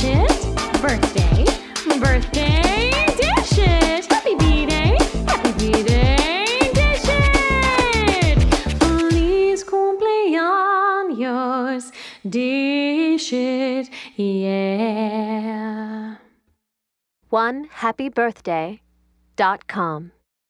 Dishit. Birthday, birthday Dishit. Happy B Day, happy B Day Dishit. Feliz cumpleaños Dishit, yeah. One happy birthday dot com.